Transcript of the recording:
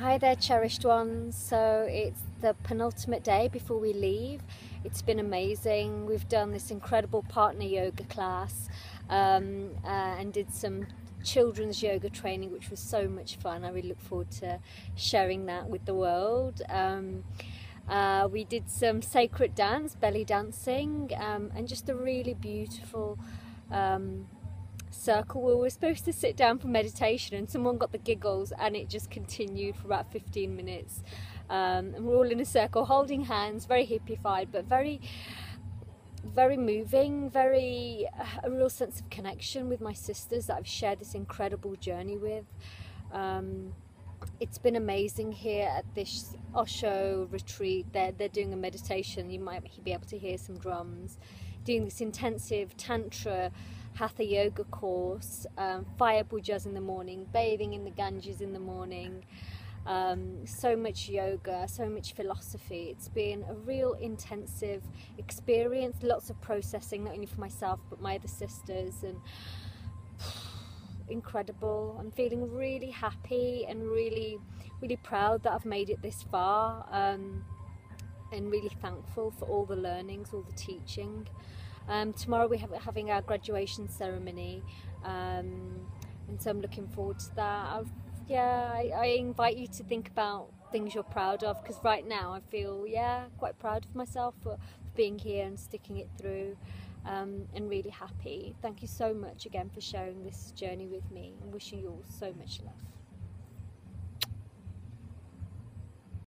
Hi there, cherished ones. So it's the penultimate day before we leave. It's been amazing. We've done this incredible partner yoga class um, uh, and did some children's yoga training, which was so much fun. I really look forward to sharing that with the world. Um, uh, we did some sacred dance, belly dancing, um, and just a really beautiful um, circle where we were supposed to sit down for meditation and someone got the giggles and it just continued for about 15 minutes um, and we're all in a circle holding hands very hippified but very very moving very a real sense of connection with my sisters that I've shared this incredible journey with um, it's been amazing here at this Osho retreat. They're, they're doing a meditation. You might be able to hear some drums. Doing this intensive Tantra Hatha yoga course, um, fire pujas in the morning, bathing in the Ganges in the morning, um, so much yoga, so much philosophy. It's been a real intensive experience, lots of processing, not only for myself but my other sisters, and incredible. I'm feeling really happy and really, really proud that I've made it this far, um, and really thankful for all the learnings, all the teaching. Um, tomorrow we have having our graduation ceremony, um, and so I'm looking forward to that. I've, yeah, I, I, invite you to think about things you're proud of because right now I feel yeah quite proud of myself for, for being here and sticking it through. Um, and really happy. Thank you so much again for sharing this journey with me and wishing you all so much love.